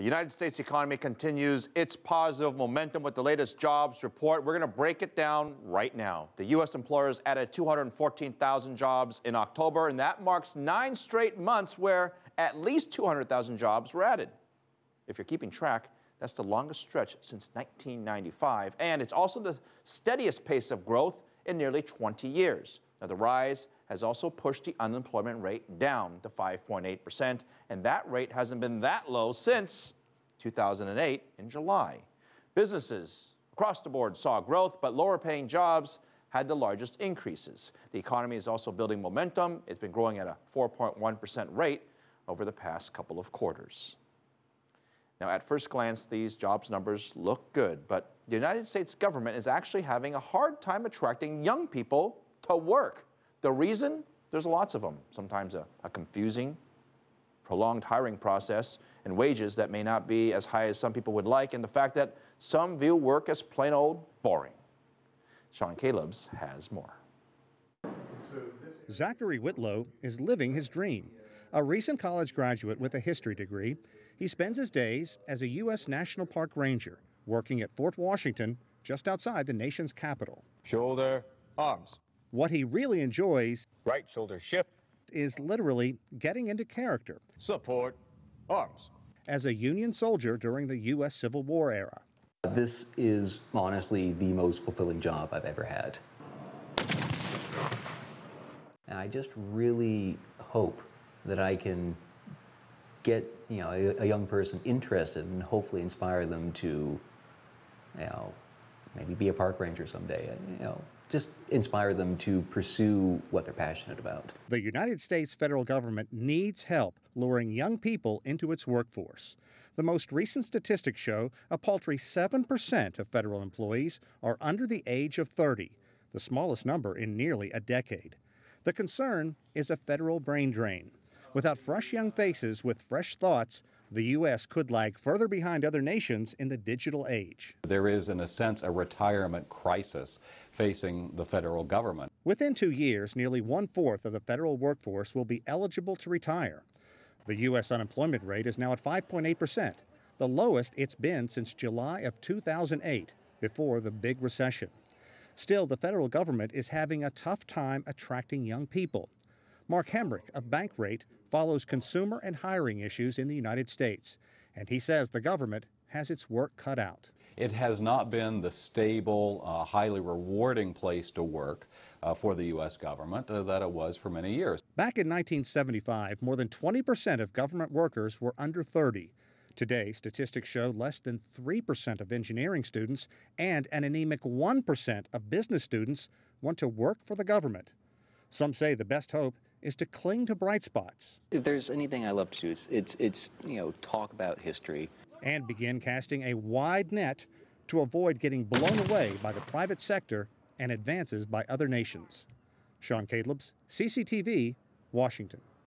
The United States economy continues its positive momentum with the latest jobs report. We're going to break it down right now. The U.S. employers added 214,000 jobs in October, and that marks nine straight months where at least 200,000 jobs were added. If you're keeping track, that's the longest stretch since 1995, and it's also the steadiest pace of growth in nearly 20 years. Now, the rise has also pushed the unemployment rate down to 5.8%, and that rate hasn't been that low since 2008 in July. Businesses across the board saw growth, but lower paying jobs had the largest increases. The economy is also building momentum. It's been growing at a 4.1% rate over the past couple of quarters. Now, at first glance, these jobs numbers look good, but the United States government is actually having a hard time attracting young people to work. The reason? There's lots of them. Sometimes a, a confusing, prolonged hiring process and wages that may not be as high as some people would like, and the fact that some view work as plain old boring. Sean Callebs has more. Zachary Whitlow is living his dream. A recent college graduate with a history degree, he spends his days as a U.S. National Park Ranger, working at Fort Washington, just outside the nation's capital. Shoulder, arms. What he really enjoys right shoulder shift is literally getting into character. Support arms. As a Union soldier during the U.S. Civil War era. This is honestly the most fulfilling job I've ever had. And I just really hope that I can get you know a, a young person interested and hopefully inspire them to you know maybe be a park ranger someday. And, You know, just inspire them to pursue what they're passionate about. The United States federal government needs help luring young people into its workforce. The most recent statistics show a paltry 7% of federal employees are under the age of 30, the smallest number in nearly a decade. The concern is a federal brain drain. Without fresh young faces with fresh thoughts, the U.S. could lag further behind other nations in the digital age. There is, in a sense, a retirement crisis facing the federal government. Within two years, nearly one fourth of the federal workforce will be eligible to retire. The U.S. unemployment rate is now at 5.8 percent, the lowest it's been since July of 2008, before the big recession. Still, the federal government is having a tough time attracting young people. Mark Hamrick of Bankrate follows consumer and hiring issues in the United States, and he says the government has its work cut out. It has not been the stable, uh, highly rewarding place to work uh, for the U.S. government uh, that it was for many years. Back in 1975, more than 20% of government workers were under 30. Today, statistics show less than 3% of engineering students and an anemic 1% of business students want to work for the government. Some say the best hope is to cling to bright spots. If there's anything I love to do, it's, it's, it's you know, talk about history. And begin casting a wide net to avoid getting blown away by the private sector and advances by other nations. Sean Callebs, CCTV, Washington.